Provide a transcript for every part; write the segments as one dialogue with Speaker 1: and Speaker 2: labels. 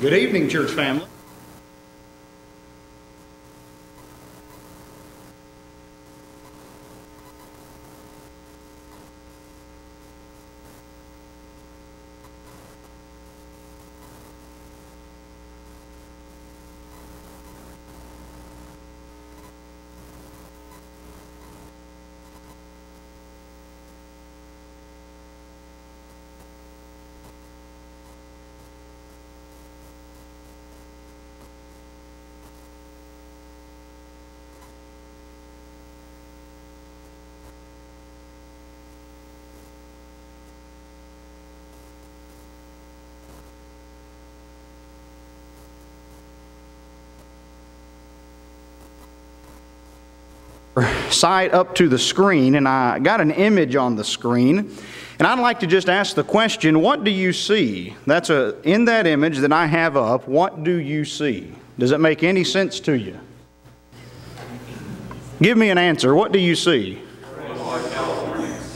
Speaker 1: Good evening, church family. Sight up to the screen, and I got an image on the screen. And I'd like to just ask the question, what do you see? That's a in that image that I have up, what do you see? Does it make any sense to you? Give me an answer. What do you see?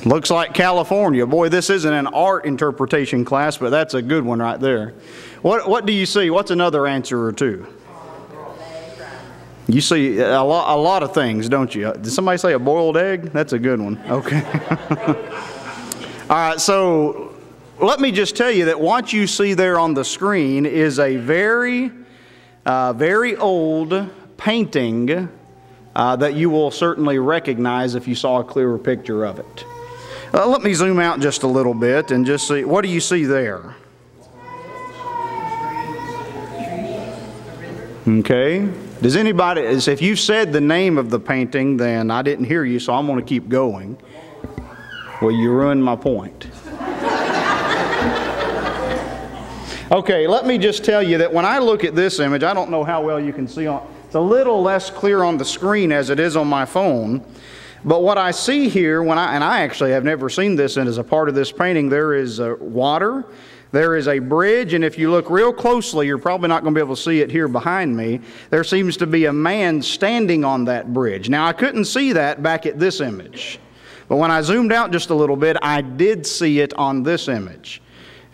Speaker 1: Looks like California. Boy, this isn't an art interpretation class, but that's a good one right there. What, what do you see? What's another answer or two? You see a lot, a lot of things, don't you? Did somebody say a boiled egg? That's a good one. Okay. All right, so let me just tell you that what you see there on the screen is a very, uh, very old painting uh, that you will certainly recognize if you saw a clearer picture of it. Uh, let me zoom out just a little bit and just see what do you see there? Okay. Does anybody, if you said the name of the painting, then I didn't hear you, so I'm going to keep going. Well, you ruined my point. okay, let me just tell you that when I look at this image, I don't know how well you can see on, it's a little less clear on the screen as it is on my phone. But what I see here, when I, and I actually have never seen this, and as a part of this painting, there is uh, water there is a bridge, and if you look real closely, you're probably not going to be able to see it here behind me. There seems to be a man standing on that bridge. Now, I couldn't see that back at this image, but when I zoomed out just a little bit, I did see it on this image.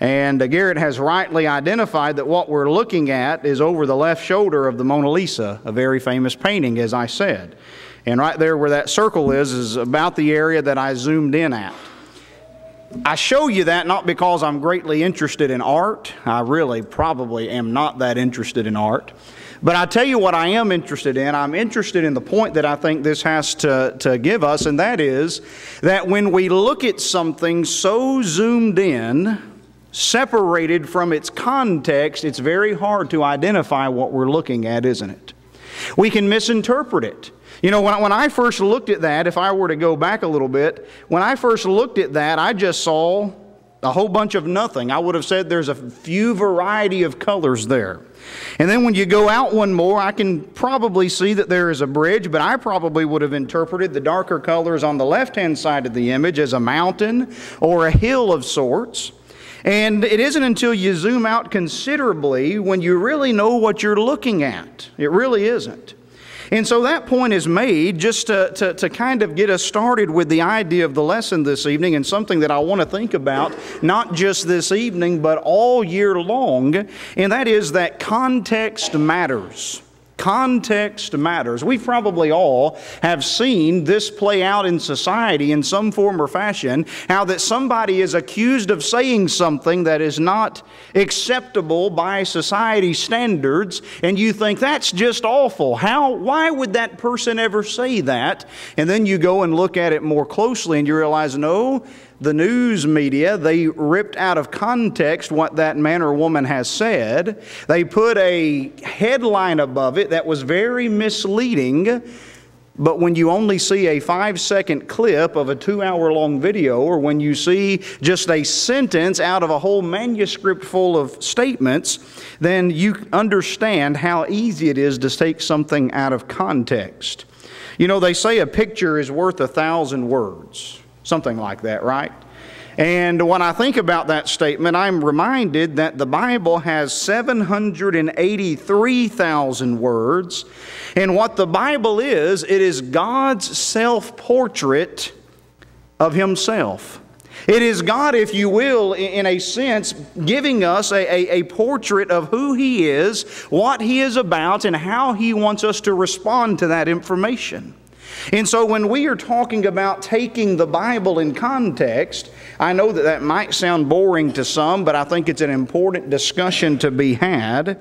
Speaker 1: And uh, Garrett has rightly identified that what we're looking at is over the left shoulder of the Mona Lisa, a very famous painting, as I said. And right there where that circle is, is about the area that I zoomed in at. I show you that not because I'm greatly interested in art. I really probably am not that interested in art. But I tell you what I am interested in. I'm interested in the point that I think this has to, to give us, and that is that when we look at something so zoomed in, separated from its context, it's very hard to identify what we're looking at, isn't it? We can misinterpret it. You know, when, when I first looked at that, if I were to go back a little bit, when I first looked at that, I just saw a whole bunch of nothing. I would have said there's a few variety of colors there. And then when you go out one more, I can probably see that there is a bridge, but I probably would have interpreted the darker colors on the left hand side of the image as a mountain or a hill of sorts. And it isn't until you zoom out considerably when you really know what you're looking at. It really isn't. And so that point is made just to, to, to, kind of get us started with the idea of the lesson this evening and something that I want to think about, not just this evening, but all year long, and that is that context matters. Context matters. We probably all have seen this play out in society in some form or fashion. How that somebody is accused of saying something that is not acceptable by society standards, and you think that's just awful. How, why would that person ever say that? And then you go and look at it more closely and you realize, no, the news media, they ripped out of context what that man or woman has said. They put a headline above it that was very misleading. But when you only see a five second clip of a two hour long video, or when you see just a sentence out of a whole manuscript full of statements, then you understand how easy it is to take something out of context. You know, they say a picture is worth a thousand words. Something like that, right? And when I think about that statement, I'm reminded that the Bible has 783,000 words. And what the Bible is, it is God's self portrait of Himself. It is God, if you will, in a sense, giving us a, a, a, portrait of who He is, what He is about, and how He wants us to respond to that information. And so when we are talking about taking the Bible in context, I know that that might sound boring to some, but I think it's an important discussion to be had.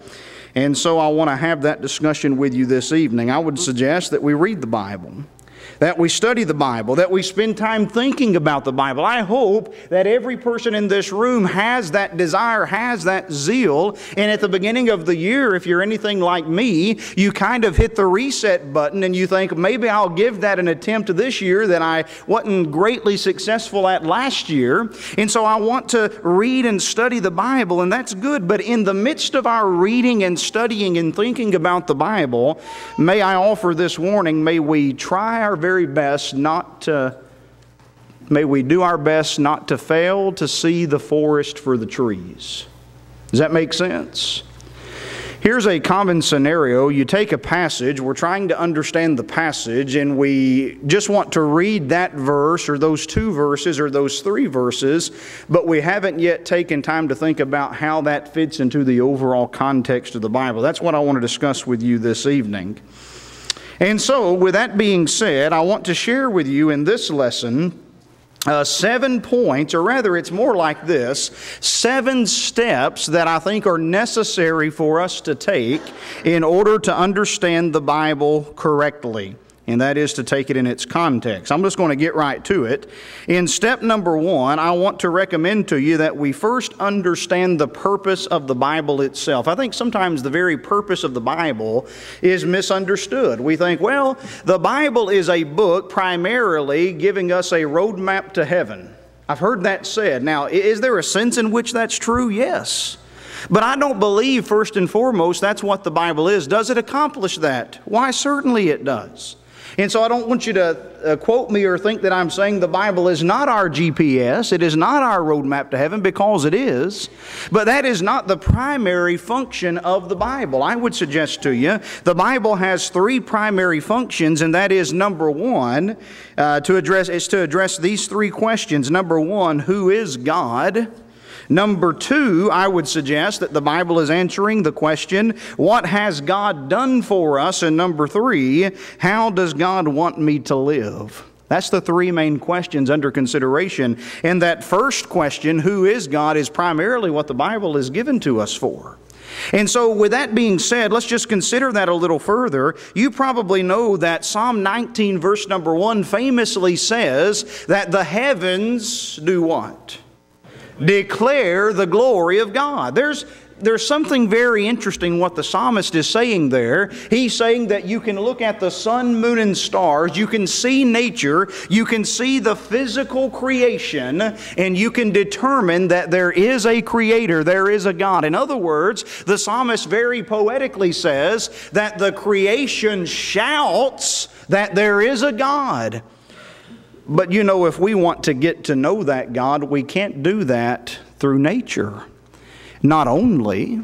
Speaker 1: And so I want to have that discussion with you this evening. I would suggest that we read the Bible that we study the Bible, that we spend time thinking about the Bible. I hope that every person in this room has that desire, has that zeal. And at the beginning of the year, if you're anything like me, you kind of hit the reset button and you think, maybe I'll give that an attempt this year that I wasn't greatly successful at last year. And so I want to read and study the Bible, and that's good. But in the midst of our reading and studying and thinking about the Bible, may I offer this warning may we try our very very best not to, may we do our best not to fail to see the forest for the trees. Does that make sense? Here's a common scenario. You take a passage, we're trying to understand the passage, and we just want to read that verse or those two verses or those three verses, but we haven't yet taken time to think about how that fits into the overall context of the Bible. That's what I want to discuss with you this evening. And so, with that being said, I want to share with you in this lesson uh, seven points, or rather, it's more like this seven steps that I think are necessary for us to take in order to understand the Bible correctly and that is to take it in its context. I'm just going to get right to it. In step number one, I want to recommend to you that we first understand the purpose of the Bible itself. I think sometimes the very purpose of the Bible is misunderstood. We think, well, the Bible is a book primarily giving us a roadmap to heaven. I've heard that said. Now, is there a sense in which that's true? Yes. But I don't believe, first and foremost, that's what the Bible is. Does it accomplish that? Why, certainly it does. And so I don't want you to uh, quote me or think that I'm saying the Bible is not our GPS. It is not our roadmap to heaven because it is. But that is not the primary function of the Bible. I would suggest to you the Bible has three primary functions, and that is number one, uh, to address is to address these three questions. Number one, who is God? Number two, I would suggest that the Bible is answering the question, What has God done for us? And number three, How does God want me to live? That's the three main questions under consideration. And that first question, Who is God, is primarily what the Bible is given to us for. And so, with that being said, let's just consider that a little further. You probably know that Psalm 19, verse number 1, famously says that the heavens do what? Declare the glory of God. There's, there's something very interesting what the psalmist is saying there. He's saying that you can look at the sun, moon, and stars, you can see nature, you can see the physical creation, and you can determine that there is a creator, there is a God. In other words, the psalmist very poetically says that the creation shouts that there is a God. But you know, if we want to get to know that God, we can't do that through nature. Not only,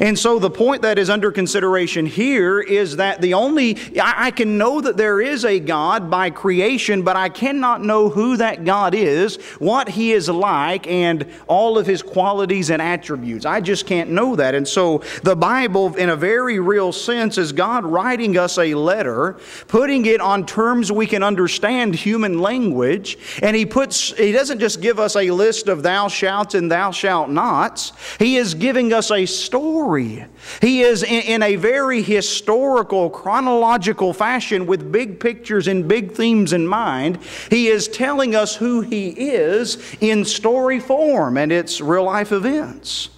Speaker 1: and so the point that is under consideration here is that the only, I, can know that there is a God by creation, but I cannot know who that God is, what He is like, and all of His qualities and attributes. I just can't know that. And so the Bible, in a very real sense, is God writing us a letter, putting it on terms we can understand human language, and He puts, He doesn't just give us a list of thou shalt and thou shalt nots, He is giving us a story story. He is in, in, a very historical, chronological fashion with big pictures and big themes in mind. He is telling us who He is in story form, and it's real life events.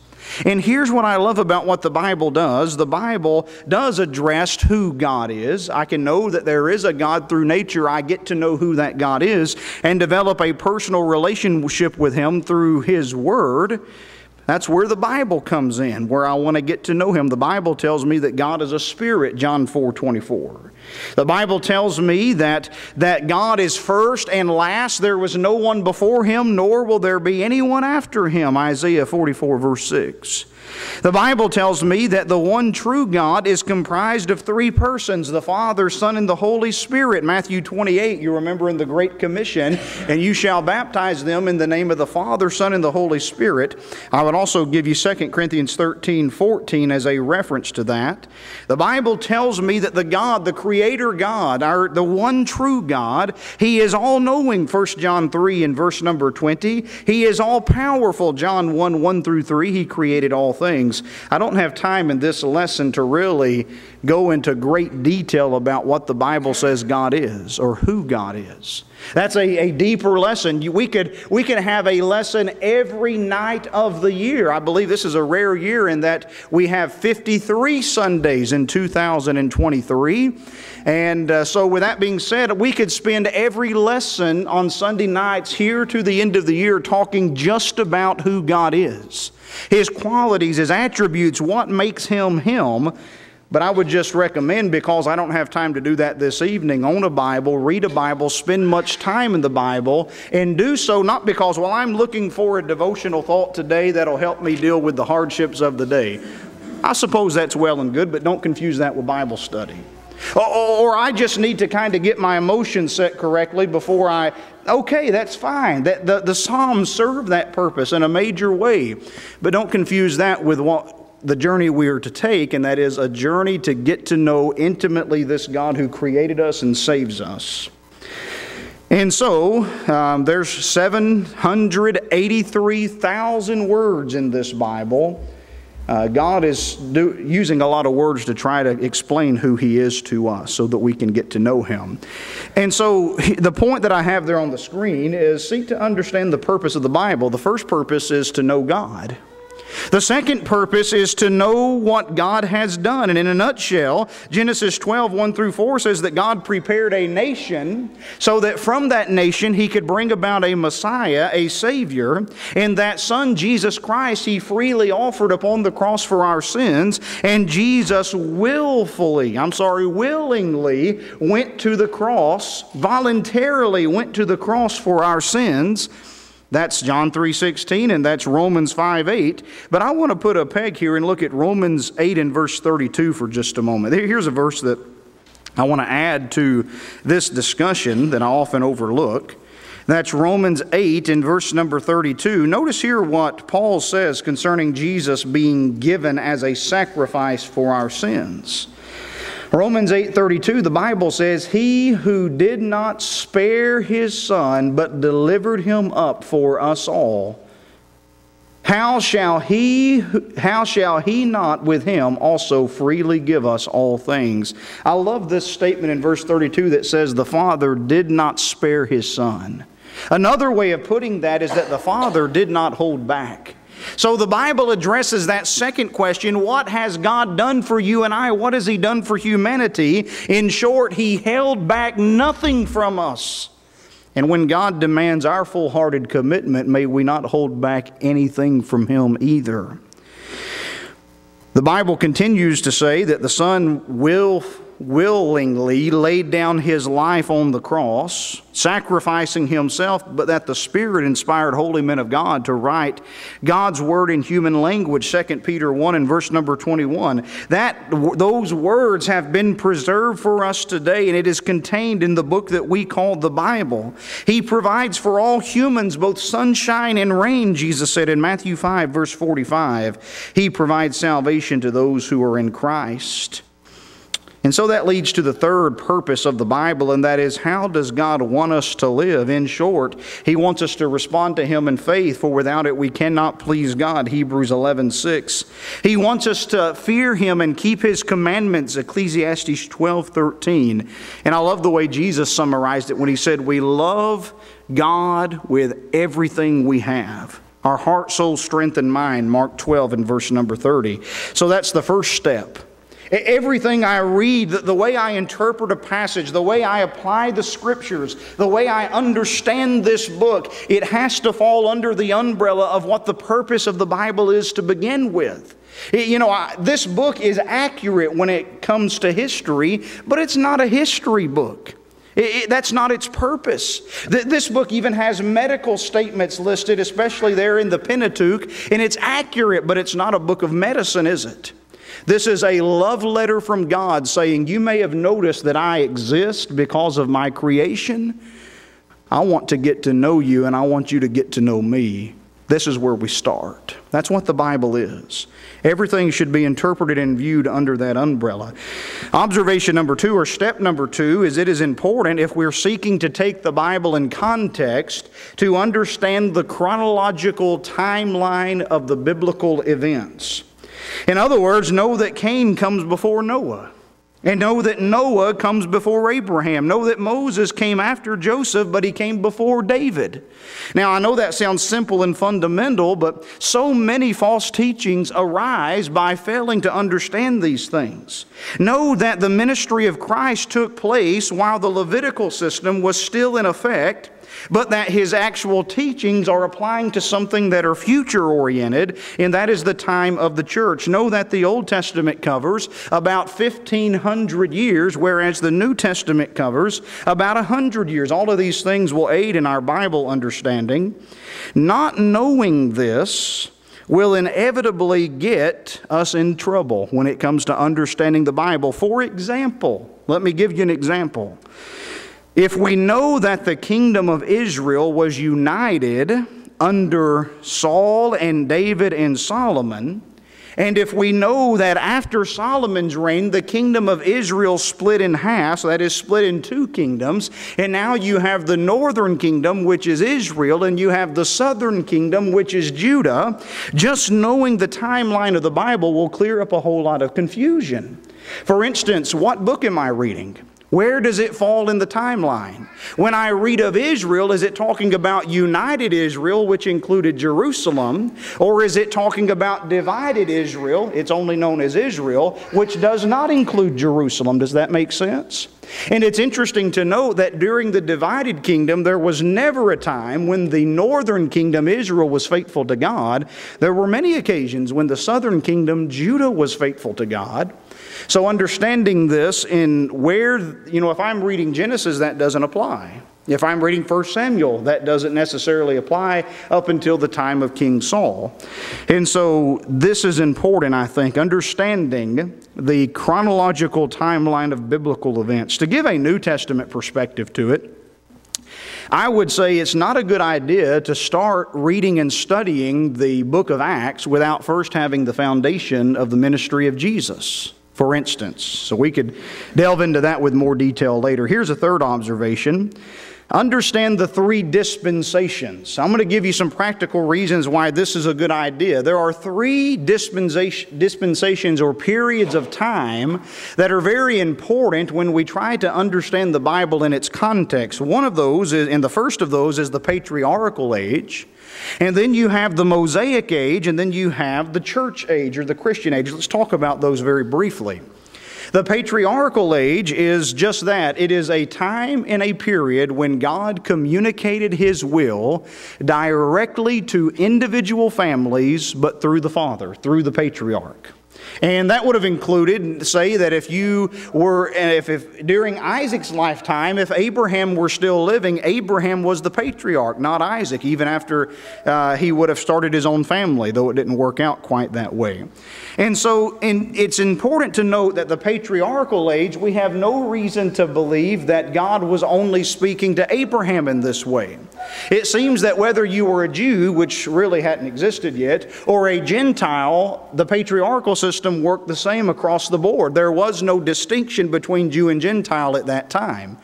Speaker 1: And here's what I love about what the Bible does the Bible does address who God is. I can know that there is a God through nature. I get to know who that God is and develop a personal relationship with Him through His Word. That's where the Bible comes in, where I want to get to know Him. The Bible tells me that God is a spirit, John 4 24. The Bible tells me that, that God is first and last. There was no one before him, nor will there be anyone after him. Isaiah 44, verse 6. The Bible tells me that the one true God is comprised of three persons the Father, Son, and the Holy Spirit. Matthew 28, you remember in the Great Commission, and you shall baptize them in the name of the Father, Son, and the Holy Spirit. I would also give you 2 Corinthians 13, 14 as a reference to that. The Bible tells me that the God, the Creator God, our, the one true God, He is all knowing, 1 John 3 and verse number 20. He is all powerful, John 1, 1 through 3. He created all things. I don't have time in this lesson to really go into great detail about what the Bible says God is or who God is. That's a, a deeper lesson. We could, we could have a lesson every night of the year. I believe this is a rare year in that we have 53 Sundays in 2023. And uh, so, with that being said, we could spend every lesson on Sunday nights here to the end of the year talking just about who God is his qualities, his attributes, what makes him him. But I would just recommend, because I don't have time to do that this evening, own a Bible, read a Bible, spend much time in the Bible, and do so not because, well, I'm looking for a devotional thought today that'll help me deal with the hardships of the day. I suppose that's well and good, but don't confuse that with Bible study. Or, I just need to kind of get my emotions set correctly before I. Okay, that's fine. That, the, the Psalms serve that purpose in a major way. But don't confuse that with what the journey we are to take, and that is a journey to get to know intimately this God who created us and saves us. And so, um, there's 783,000 words in this Bible. Uh, God is do, using a lot of words to try to explain who He is to us so that we can get to know Him. And so, the point that I have there on the screen is seek to understand the purpose of the Bible. The first purpose is to know God. The second purpose is to know what God has done. And in a nutshell, Genesis 12, 1 through 4 says that God prepared a nation so that from that nation he could bring about a Messiah, a Savior. And that Son, Jesus Christ, he freely offered upon the cross for our sins. And Jesus willfully, I'm sorry, willingly went to the cross, voluntarily went to the cross for our sins. That's John 3:16 and that's Romans 5:8. But I want to put a peg here and look at Romans 8 and verse 32 for just a moment. Here's a verse that I want to add to this discussion that I often overlook. That's Romans 8 in verse number 32. Notice here what Paul says concerning Jesus being given as a sacrifice for our sins. Romans 8:32 the Bible says he who did not spare his son but delivered him up for us all how shall he how shall he not with him also freely give us all things? I love this statement in verse 32 that says the father did not spare his son. Another way of putting that is that the father did not hold back so the Bible addresses that second question what has God done for you and I? What has He done for humanity? In short, He held back nothing from us. And when God demands our full hearted commitment, may we not hold back anything from Him either. The Bible continues to say that the Son will willingly laid down his life on the cross, sacrificing himself, but that the Spirit inspired holy men of God to write God's word in human language, 2 Peter 1 and verse number 21. That, those words have been preserved for us today, and it is contained in the book that we call the Bible. He provides for all humans both sunshine and rain, Jesus said in Matthew 5, verse 45. He provides salvation to those who are in Christ. And so that leads to the third purpose of the Bible, and that is how does God want us to live? In short, He wants us to respond to Him in faith, for without it we cannot please God. Hebrews 11 6. He wants us to fear Him and keep His commandments. Ecclesiastes 12 13. And I love the way Jesus summarized it when He said, We love God with everything we have our heart, soul, strength, and mind. Mark 12 and verse number 30. So that's the first step Everything I read, the way I interpret a passage, the way I apply the scriptures, the way I understand this book, it has to fall under the umbrella of what the purpose of the Bible is to begin with. You know, this book is accurate when it comes to history, but it's not a history book. It, it, that's not its purpose. This book even has medical statements listed, especially there in the Pentateuch, and it's accurate, but it's not a book of medicine, is it? This is a love letter from God saying, You may have noticed that I exist because of my creation. I want to get to know you, and I want you to get to know me. This is where we start. That's what the Bible is. Everything should be interpreted and viewed under that umbrella. Observation number two, or step number two, is it is important if we're seeking to take the Bible in context to understand the chronological timeline of the biblical events. In other words, know that Cain comes before Noah. And know that Noah comes before Abraham. Know that Moses came after Joseph, but he came before David. Now, I know that sounds simple and fundamental, but so many false teachings arise by failing to understand these things. Know that the ministry of Christ took place while the Levitical system was still in effect but that his actual teachings are applying to something that are future oriented, and that is the time of the church. Know that the Old Testament covers about 1,500 years, whereas the New Testament covers about 100 years. All of these things will aid in our Bible understanding. Not knowing this, will inevitably get us in trouble when it comes to understanding the Bible. For example, let me give you an example. If we know that the kingdom of Israel was united under Saul and David and Solomon, and if we know that after Solomon's reign, the kingdom of Israel split in half, so that is split in two kingdoms, and now you have the northern kingdom, which is Israel, and you have the southern kingdom, which is Judah, just knowing the timeline of the Bible will clear up a whole lot of confusion. For instance, what book am I reading? Where does it fall in the timeline? When I read of Israel, is it talking about united Israel, which included Jerusalem? Or is it talking about divided Israel? It's only known as Israel, which does not include Jerusalem. Does that make sense? And it's interesting to note that during the divided kingdom, there was never a time when the northern kingdom, Israel, was faithful to God. There were many occasions when the southern kingdom, Judah, was faithful to God. So, understanding this in where, you know, if I'm reading Genesis, that doesn't apply. If I'm reading 1 Samuel, that doesn't necessarily apply up until the time of King Saul. And so this is important, I think, understanding the chronological timeline of biblical events. To give a New Testament perspective to it, I would say it's not a good idea to start reading and studying the book of Acts without first having the foundation of the ministry of Jesus for instance. So we could delve into that with more detail later. Here's a third observation. Understand the three dispensations. I'm going to give you some practical reasons why this is a good idea. There are three dispensations or periods of time that are very important when we try to understand the Bible in its context. One of those, is, and the first of those, is the patriarchal age. And then you have the Mosaic age, and then you have the church age or the Christian age. Let's talk about those very briefly. The patriarchal age is just that it is a time and a period when God communicated His will directly to individual families, but through the Father, through the patriarch. And that would have included, say, that if you were, if, if during Isaac's lifetime, if Abraham were still living, Abraham was the patriarch, not Isaac, even after uh, he would have started his own family, though it didn't work out quite that way. And so in, it's important to note that the patriarchal age, we have no reason to believe that God was only speaking to Abraham in this way. It seems that whether you were a Jew, which really hadn't existed yet, or a Gentile, the patriarchal system worked the same across the board. There was no distinction between Jew and Gentile at that time.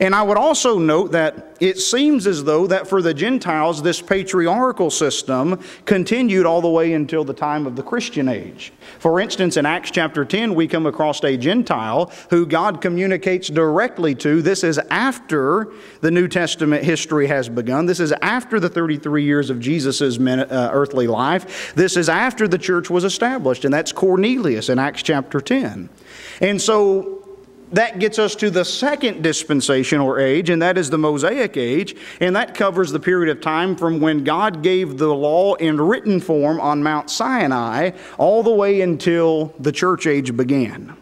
Speaker 1: And I would also note that it seems as though that for the Gentiles, this patriarchal system continued all the way until the time of the Christian age. For instance, in Acts chapter 10, we come across a Gentile who God communicates directly to. This is after the New Testament history has begun. This is after the 33 years of Jesus' uh, earthly life. This is after the church was established, and that's Cornelius in Acts chapter 10. And so that gets us to the second dispensation or age, and that is the Mosaic age, and that covers the period of time from when God gave the law in written form on Mount Sinai all the way until the church age began.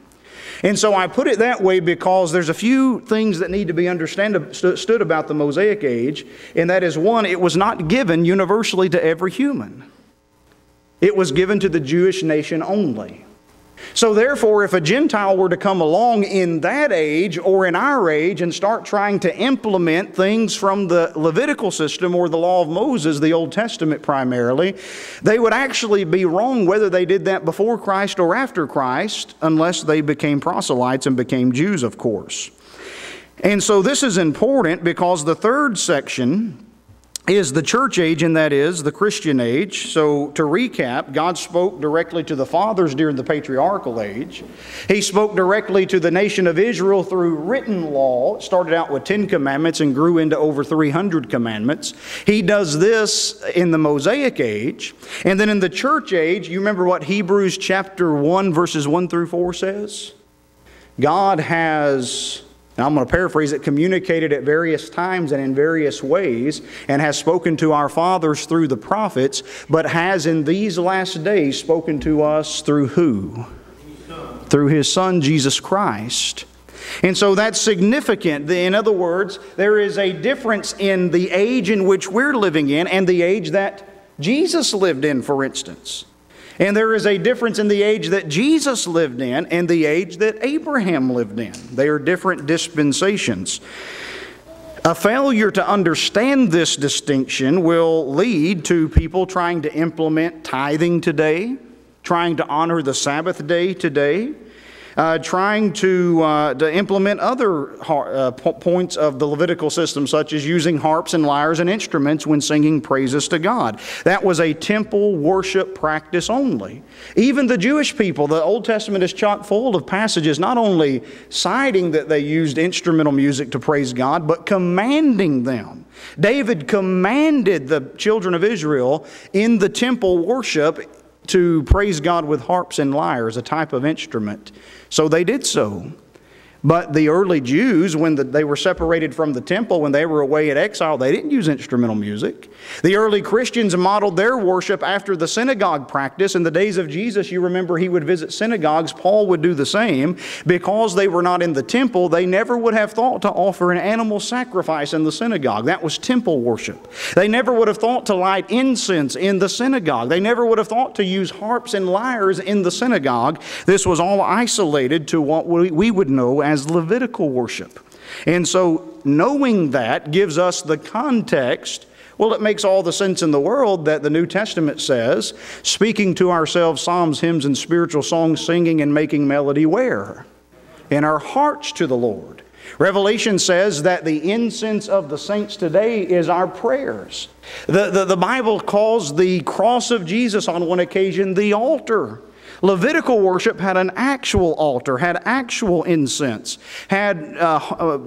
Speaker 1: And so I put it that way because there's a few things that need to be understood about the Mosaic age, and that is one, it was not given universally to every human. It was given to the Jewish nation only. So, therefore, if a Gentile were to come along in that age or in our age and start trying to implement things from the Levitical system or the law of Moses, the Old Testament primarily, they would actually be wrong whether they did that before Christ or after Christ, unless they became proselytes and became Jews, of course. And so, this is important because the third section is the church age, and that is the Christian age. So, to recap, God spoke directly to the fathers during the patriarchal age. He spoke directly to the nation of Israel through written law. It started out with 10 commandments and grew into over 300 commandments. He does this in the Mosaic age. And then in the church age, you remember what Hebrews chapter 1, verses 1 through 4 says? God has now, I'm going to paraphrase it communicated at various times and in various ways, and has spoken to our fathers through the prophets, but has in these last days spoken to us through who? Through His Son, Jesus Christ. And so that's significant. In other words, there is a difference in the age in which we're living in and the age that Jesus lived in, for instance. And there is a difference in the age that Jesus lived in and the age that Abraham lived in. They are different dispensations. A failure to understand this distinction will lead to people trying to implement tithing today, trying to honor the Sabbath day today, uh, trying to, uh, to implement other uh, points of the Levitical system, such as using harps and lyres and instruments when singing praises to God. That was a temple worship practice only. Even the Jewish people, the Old Testament is chock full of passages not only citing that they used instrumental music to praise God, but commanding them. David commanded the children of Israel in the temple worship to praise God with harps and lyres, a type of instrument. So they did so. But the early Jews, when the, they were separated from the temple, when they were away in exile, they didn't use instrumental music. The early Christians modeled their worship after the synagogue practice. In the days of Jesus, you remember he would visit synagogues. Paul would do the same. Because they were not in the temple, they never would have thought to offer an animal sacrifice in the synagogue. That was temple worship. They never would have thought to light incense in the synagogue. They never would have thought to use harps and lyres in the synagogue. This was all isolated to what we would know as as Levitical worship. And so, knowing that gives us the context. Well, it makes all the sense in the world that the New Testament says, speaking to ourselves psalms, hymns, and spiritual songs, singing and making melody where? In our hearts to the Lord. Revelation says that the incense of the saints today is our prayers. The, the, the Bible calls the cross of Jesus on one occasion the altar. Levitical worship had an actual altar, had actual incense, had uh, uh,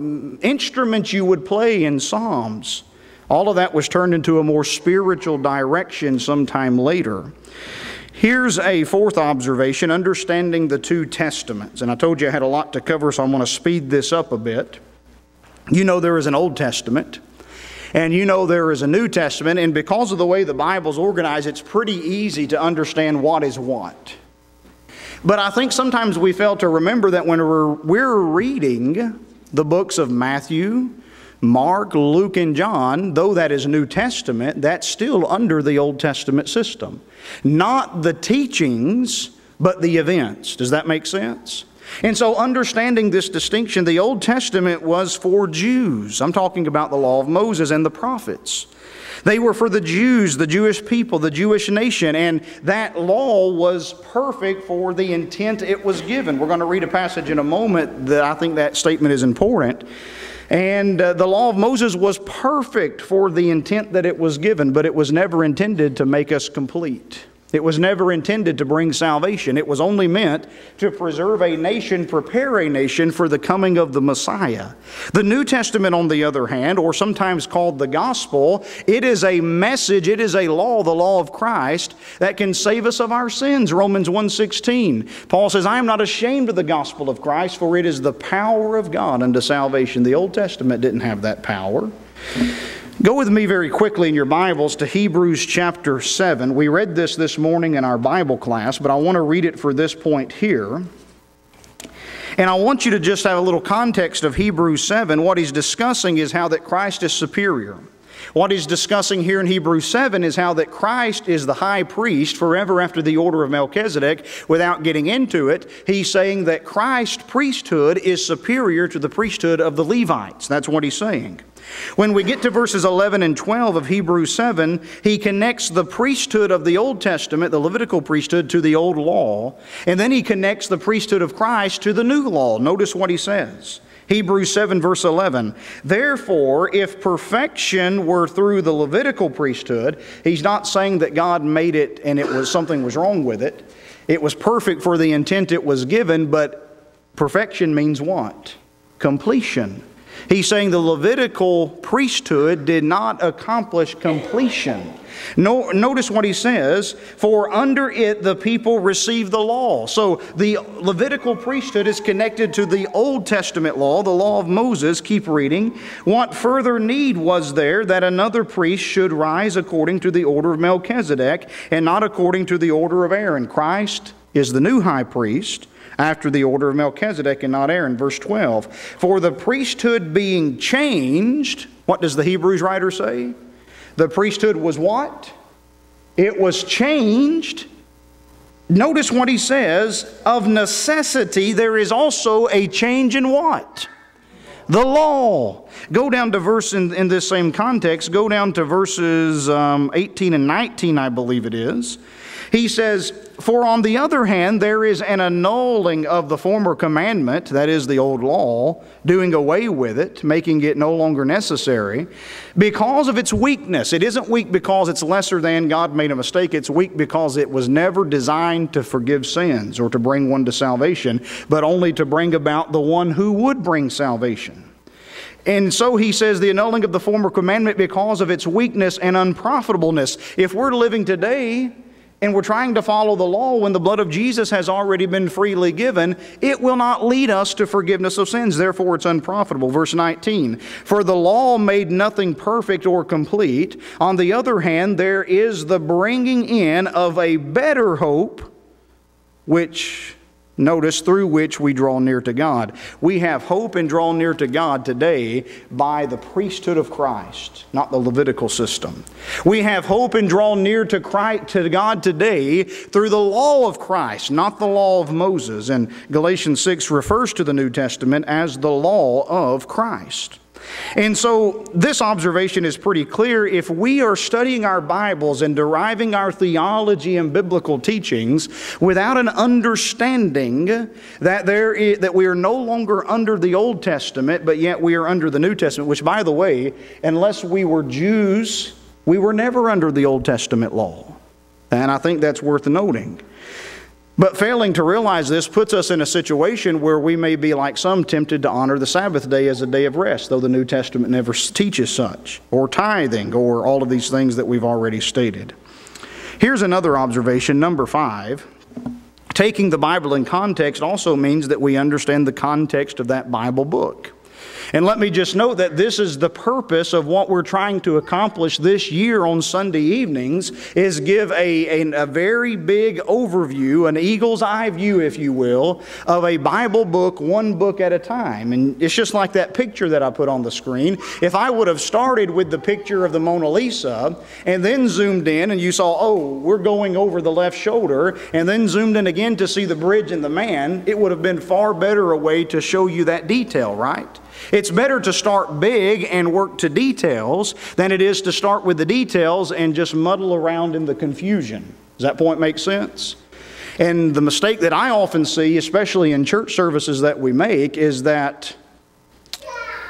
Speaker 1: instruments you would play in psalms. All of that was turned into a more spiritual direction sometime later. Here's a fourth observation understanding the two testaments. And I told you I had a lot to cover, so I'm going to speed this up a bit. You know, there is an Old Testament, and you know there is a New Testament, and because of the way the Bible's organized, it's pretty easy to understand what is what. But I think sometimes we fail to remember that when we're, we're reading the books of Matthew, Mark, Luke, and John, though that is New Testament, that's still under the Old Testament system. Not the teachings, but the events. Does that make sense? And so, understanding this distinction, the Old Testament was for Jews. I'm talking about the law of Moses and the prophets. They were for the Jews, the Jewish people, the Jewish nation, and that law was perfect for the intent it was given. We're going to read a passage in a moment that I think that statement is important. And uh, the law of Moses was perfect for the intent that it was given, but it was never intended to make us complete. It was never intended to bring salvation. It was only meant to preserve a nation, prepare a nation for the coming of the Messiah. The New Testament, on the other hand, or sometimes called the gospel, it is a message, it is a law, the law of Christ, that can save us of our sins. Romans 1.16. Paul says, I am not ashamed of the gospel of Christ, for it is the power of God unto salvation. The Old Testament didn't have that power. Go with me very quickly in your Bibles to Hebrews chapter 7. We read this this morning in our Bible class, but I want to read it for this point here. And I want you to just have a little context of Hebrews 7. What he's discussing is how that Christ is superior. What he's discussing here in Hebrews 7 is how that Christ is the high priest forever after the order of Melchizedek. Without getting into it, he's saying that Christ's priesthood is superior to the priesthood of the Levites. That's what he's saying. When we get to verses 11 and 12 of Hebrews 7, he connects the priesthood of the Old Testament, the Levitical priesthood, to the Old Law, and then he connects the priesthood of Christ to the New Law. Notice what he says. Hebrews 7, verse 11. Therefore, if perfection were through the Levitical priesthood, he's not saying that God made it and it was something was wrong with it. It was perfect for the intent it was given, but perfection means what? Completion. He's saying the Levitical priesthood did not accomplish completion. No, notice what he says For under it the people received the law. So the Levitical priesthood is connected to the Old Testament law, the law of Moses. Keep reading. What further need was there that another priest should rise according to the order of Melchizedek and not according to the order of Aaron? Christ is the new high priest after the order of Melchizedek and not Aaron. Verse 12. For the priesthood being changed, what does the Hebrews writer say? The priesthood was what? It was changed. Notice what he says of necessity, there is also a change in what? The law. Go down to verse in, in this same context, go down to verses um, 18 and 19, I believe it is. He says, For on the other hand, there is an annulling of the former commandment, that is the old law, doing away with it, making it no longer necessary, because of its weakness. It isn't weak because it's lesser than God made a mistake. It's weak because it was never designed to forgive sins or to bring one to salvation, but only to bring about the one who would bring salvation. And so he says the annulling of the former commandment because of its weakness and unprofitableness. If we're living today, and we're trying to follow the law when the blood of Jesus has already been freely given, it will not lead us to forgiveness of sins. Therefore, it's unprofitable. Verse 19 For the law made nothing perfect or complete. On the other hand, there is the bringing in of a better hope, which Notice through which we draw near to God. We have hope and draw near to God today by the priesthood of Christ, not the Levitical system. We have hope and draw near to, Christ, to God today through the law of Christ, not the law of Moses. And Galatians 6 refers to the New Testament as the law of Christ. And so this observation is pretty clear. If we are studying our Bibles and deriving our theology and biblical teachings without an understanding that, there is, that we are no longer under the Old Testament, but yet we are under the New Testament, which, by the way, unless we were Jews, we were never under the Old Testament law. And I think that's worth noting. But failing to realize this puts us in a situation where we may be like some tempted to honor the Sabbath day as a day of rest, though the New Testament never teaches such, or tithing, or all of these things that we've already stated. Here's another observation, number five. Taking the Bible in context also means that we understand the context of that Bible book. And let me just note that this is the purpose of what we're trying to accomplish this year on Sunday evenings is give a, a, a, very big overview, an eagle's eye view, if you will, of a Bible book, one book at a time. And it's just like that picture that I put on the screen. If I would have started with the picture of the Mona Lisa and then zoomed in and you saw, oh, we're going over the left shoulder, and then zoomed in again to see the bridge and the man, it would have been far better a way to show you that detail, right? It's better to start big and work to details than it is to start with the details and just muddle around in the confusion. Does that point make sense? And the mistake that I often see, especially in church services that we make, is that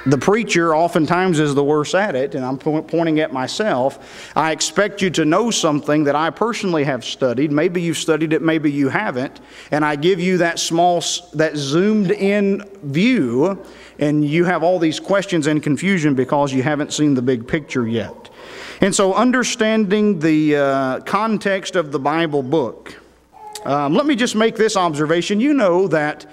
Speaker 1: The preacher oftentimes is the worst at it, and I'm pointing at myself. I expect you to know something that I personally have studied. Maybe you've studied it, maybe you haven't. And I give you that small, that zoomed in view, and you have all these questions and confusion because you haven't seen the big picture yet. And so, understanding the uh, context of the Bible book, um, let me just make this observation. You know that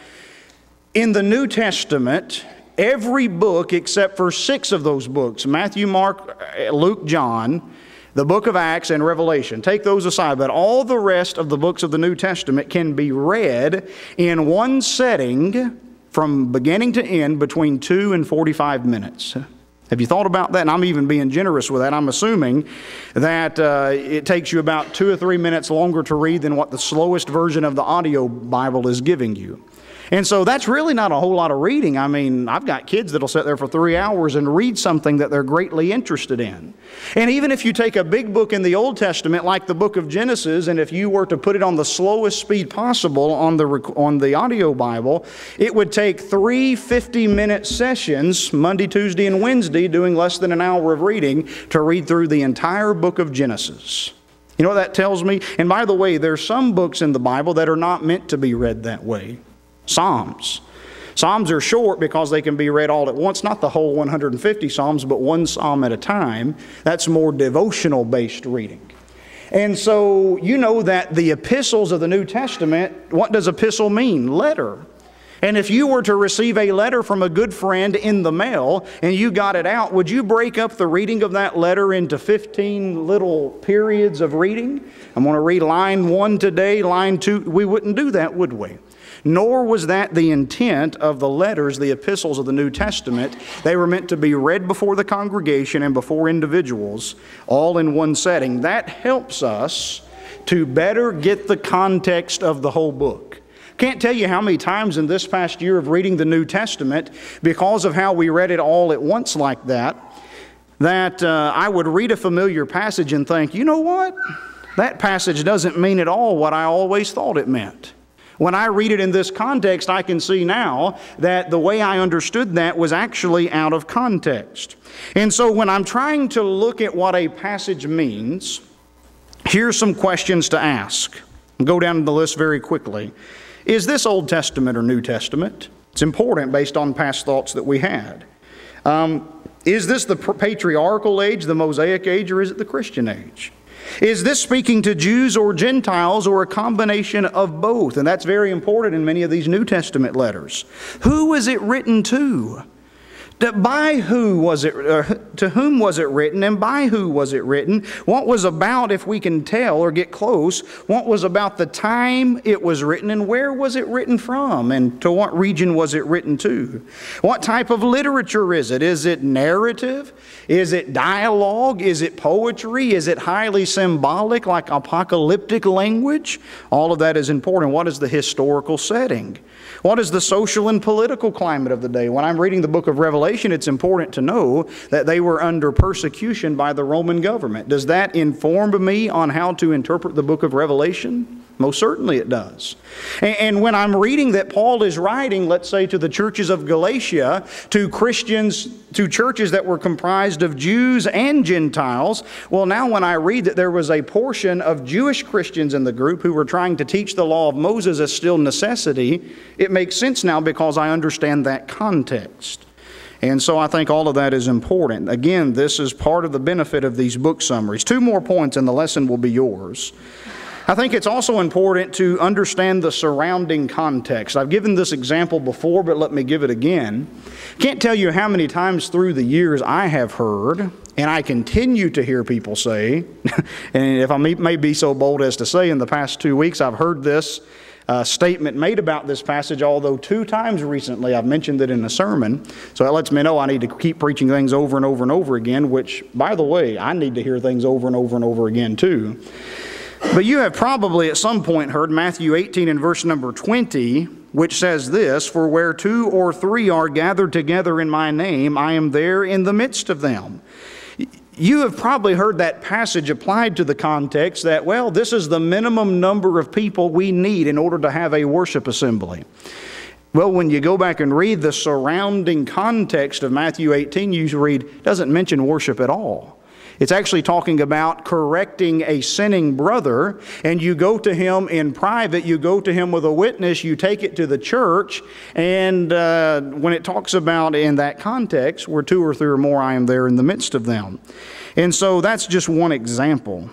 Speaker 1: in the New Testament, every book except for six of those books Matthew, Mark, Luke, John, the book of Acts, and Revelation. Take those aside, but all the rest of the books of the New Testament can be read in one setting from beginning to end between two and 45 minutes. Have you thought about that? And I'm even being generous with that. I'm assuming that uh, it takes you about two or three minutes longer to read than what the slowest version of the audio Bible is giving you. And so that's really not a whole lot of reading. I mean, I've got kids that'll sit there for three hours and read something that they're greatly interested in. And even if you take a big book in the Old Testament, like the book of Genesis, and if you were to put it on the slowest speed possible on the, on the audio Bible, it would take three 50 minute sessions, Monday, Tuesday, and Wednesday, doing less than an hour of reading, to read through the entire book of Genesis. You know what that tells me? And by the way, there's some books in the Bible that are not meant to be read that way. Psalms. Psalms are short because they can be read all at once, not the whole 150 Psalms, but one Psalm at a time. That's more devotional based reading. And so you know that the epistles of the New Testament, what does epistle mean? Letter. And if you were to receive a letter from a good friend in the mail and you got it out, would you break up the reading of that letter into 15 little periods of reading? I'm going to read line one today, line two. We wouldn't do that, would we? Nor was that the intent of the letters, the epistles of the New Testament. They were meant to be read before the congregation and before individuals, all in one setting. That helps us to better get the context of the whole book. Can't tell you how many times in this past year of reading the New Testament, because of how we read it all at once like that, that uh, I would read a familiar passage and think, you know what? That passage doesn't mean at all what I always thought it meant. When I read it in this context, I can see now that the way I understood that was actually out of context. And so when I'm trying to look at what a passage means, here's some questions to ask. I'll go down the list very quickly. Is this Old Testament or New Testament? It's important based on past thoughts that we had. Um, is this the patriarchal age, the Mosaic age, or is it the Christian age? Is this speaking to Jews or Gentiles or a combination of both? And that's very important in many of these New Testament letters. Who is it written to? By who was it, uh, to whom was it written, and by who was it written? What was about, if we can tell or get close, what was about the time it was written, and where was it written from, and to what region was it written to? What type of literature is it? Is it narrative? Is it dialogue? Is it poetry? Is it highly symbolic, like apocalyptic language? All of that is important. What is the historical setting? What is the social and political climate of the day? When I'm reading the book of Revelation, it's important to know that they were under persecution by the Roman government. Does that inform me on how to interpret the book of Revelation? Most certainly it does. And when I'm reading that Paul is writing, let's say, to the churches of Galatia, to Christians, to churches that were comprised of Jews and Gentiles, well, now when I read that there was a portion of Jewish Christians in the group who were trying to teach the law of Moses as still necessity, it makes sense now because I understand that context. And so I think all of that is important. Again, this is part of the benefit of these book summaries. Two more points, and the lesson will be yours. I think it's also important to understand the surrounding context. I've given this example before, but let me give it again. Can't tell you how many times through the years I have heard, and I continue to hear people say, and if I may be so bold as to say, in the past two weeks I've heard this uh, statement made about this passage, although two times recently I've mentioned it in a sermon. So that lets me know I need to keep preaching things over and over and over again, which, by the way, I need to hear things over and over and over again too. But you have probably at some point heard Matthew 18 and verse number 20, which says this For where two or three are gathered together in my name, I am there in the midst of them. You have probably heard that passage applied to the context that, well, this is the minimum number of people we need in order to have a worship assembly. Well, when you go back and read the surrounding context of Matthew 18, you read, doesn't mention worship at all. It's actually talking about correcting a sinning brother, and you go to him in private, you go to him with a witness, you take it to the church, and uh, when it talks about in that context, where two or three or more, I am there in the midst of them. And so that's just one example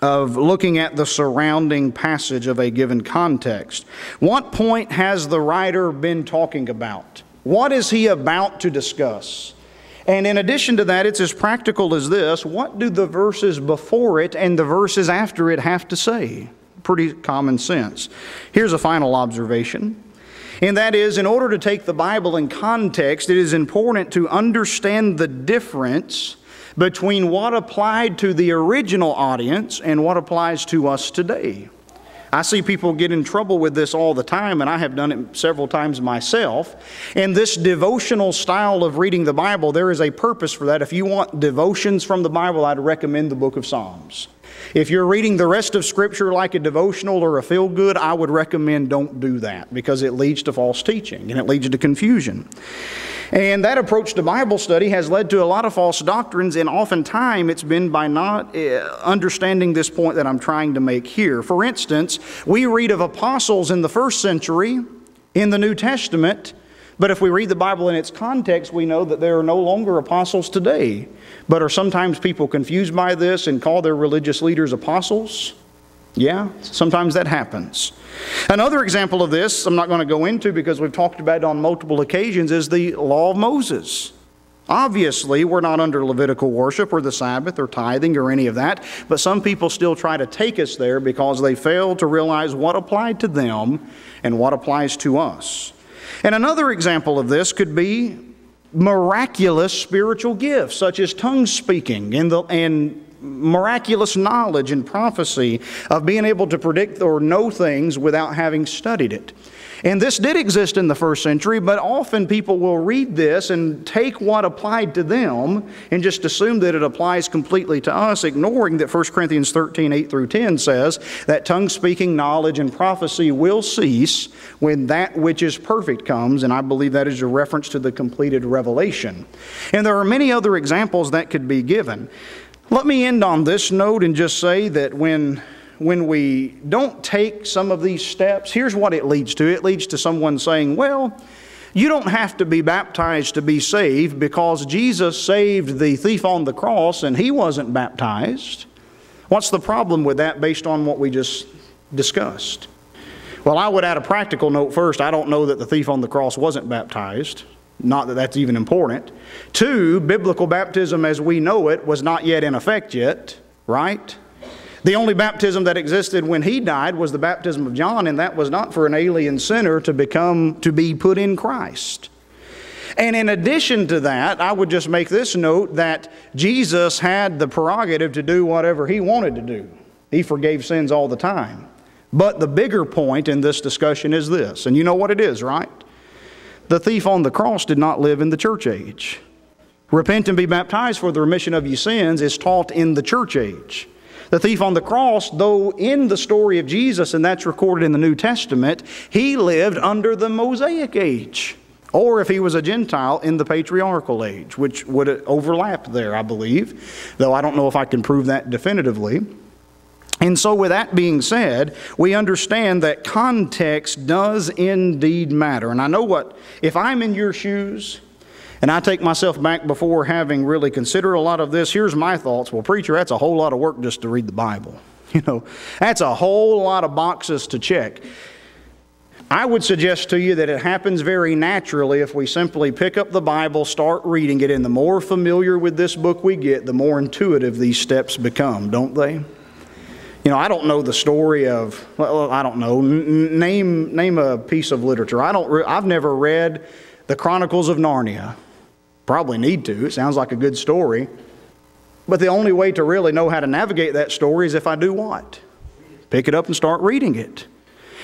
Speaker 1: of looking at the surrounding passage of a given context. What point has the writer been talking about? What is he about to discuss? And in addition to that, it's as practical as this what do the verses before it and the verses after it have to say? Pretty common sense. Here's a final observation. And that is, in order to take the Bible in context, it is important to understand the difference between what applied to the original audience and what applies to us today. I see people get in trouble with this all the time, and I have done it several times myself. In this devotional style of reading the Bible, there is a purpose for that. If you want devotions from the Bible, I'd recommend the book of Psalms. If you're reading the rest of Scripture like a devotional or a feel good, I would recommend don't do that because it leads to false teaching and it leads to confusion. And that approach to Bible study has led to a lot of false doctrines, and oftentimes it's been by not eh, understanding this point that I'm trying to make here. For instance, we read of apostles in the first century in the New Testament, but if we read the Bible in its context, we know that there are no longer apostles today. But are sometimes people confused by this and call their religious leaders apostles? Yeah, sometimes that happens. Another example of this, I'm not going to go into because we've talked about it on multiple occasions, is the law of Moses. Obviously, we're not under Levitical worship or the Sabbath or tithing or any of that, but some people still try to take us there because they fail to realize what applied to them and what applies to us. And another example of this could be miraculous spiritual gifts, such as tongue speaking and, the, and miraculous knowledge and prophecy of being able to predict or know things without having studied it. And this did exist in the first century, but often people will read this and take what applied to them and just assume that it applies completely to us, ignoring that 1 Corinthians 13, 8 through 10 says that tongue speaking, knowledge, and prophecy will cease when that which is perfect comes. And I believe that is a reference to the completed revelation. And there are many other examples that could be given. Let me end on this note and just say that when, when we don't take some of these steps, here's what it leads to it leads to someone saying, Well, you don't have to be baptized to be saved because Jesus saved the thief on the cross and he wasn't baptized. What's the problem with that based on what we just discussed? Well, I would add a practical note first. I don't know that the thief on the cross wasn't baptized. Not that that's even important. Two, biblical baptism as we know it was not yet in effect yet, right? The only baptism that existed when he died was the baptism of John, and that was not for an alien sinner to become, to be put in Christ. And in addition to that, I would just make this note that Jesus had the prerogative to do whatever he wanted to do. He forgave sins all the time. But the bigger point in this discussion is this, and you know what it is, right? The thief on the cross did not live in the church age. Repent and be baptized for the remission of your sins is taught in the church age. The thief on the cross, though in the story of Jesus, and that's recorded in the New Testament, he lived under the Mosaic age. Or if he was a Gentile, in the patriarchal age, which would overlap there, I believe, though I don't know if I can prove that definitively. And so, with that being said, we understand that context does indeed matter. And I know what, if I'm in your shoes, and I take myself back before having really considered a lot of this, here's my thoughts. Well, preacher, that's a whole lot of work just to read the Bible. You know, that's a whole lot of boxes to check. I would suggest to you that it happens very naturally if we simply pick up the Bible, start reading it, and the more familiar with this book we get, the more intuitive these steps become, don't they? You know, I don't know the story of, well, I don't know, name, name a piece of literature. I don't, I've never read the Chronicles of Narnia. Probably need to. It sounds like a good story. But the only way to really know how to navigate that story is if I do what? Pick it up and start reading it.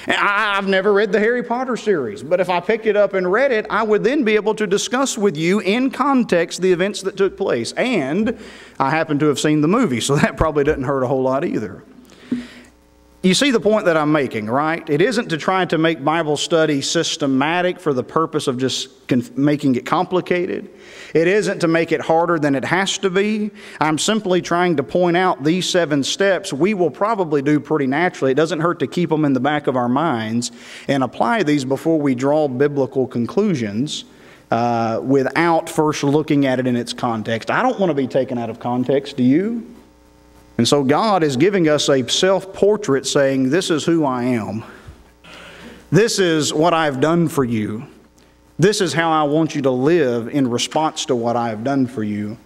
Speaker 1: And I, have never read the Harry Potter series, but if I picked it up and read it, I would then be able to discuss with you in context the events that took place. And I happen to have seen the movie, so that probably doesn't hurt a whole lot either. You see the point that I'm making, right? It isn't to try to make Bible study systematic for the purpose of just making it complicated. It isn't to make it harder than it has to be. I'm simply trying to point out these seven steps we will probably do pretty naturally. It doesn't hurt to keep them in the back of our minds and apply these before we draw biblical conclusions. Uh, without first looking at it in its context. I don't want to be taken out of context, do you? And so God is giving us a self portrait saying, This is who I am. This is what I've done for you. This is how I want you to live in response to what I have done for you.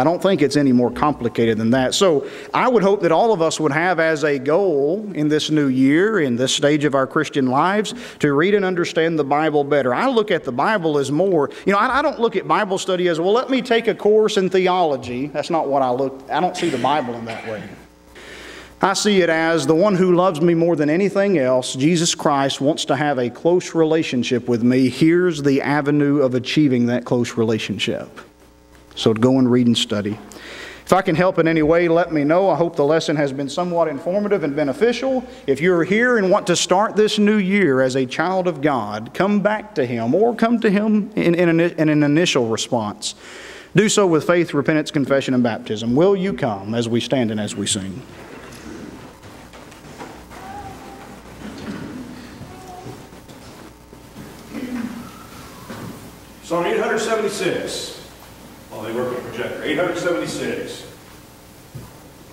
Speaker 1: I don't think it's any more complicated than that. So I would hope that all of us would have as a goal in this new year, in this stage of our Christian lives, to read and understand the Bible better. I look at the Bible as more, you know, I, I don't look at Bible study as, well, let me take a course in theology. That's not what I look, I don't see the Bible in that way. I see it as the one who loves me more than anything else, Jesus Christ, wants to have a close relationship with me. Here's the avenue of achieving that close relationship. So go and read and study. If I can help in any way, let me know. I hope the lesson has been somewhat informative and beneficial. If you're here and want to start this new year as a child of God, come back to Him or come to Him in, in, an, in an initial response. Do so with faith, repentance, confession, and baptism. Will you come as we stand and as we sing?
Speaker 2: Psalm 876. They work the projector. 876.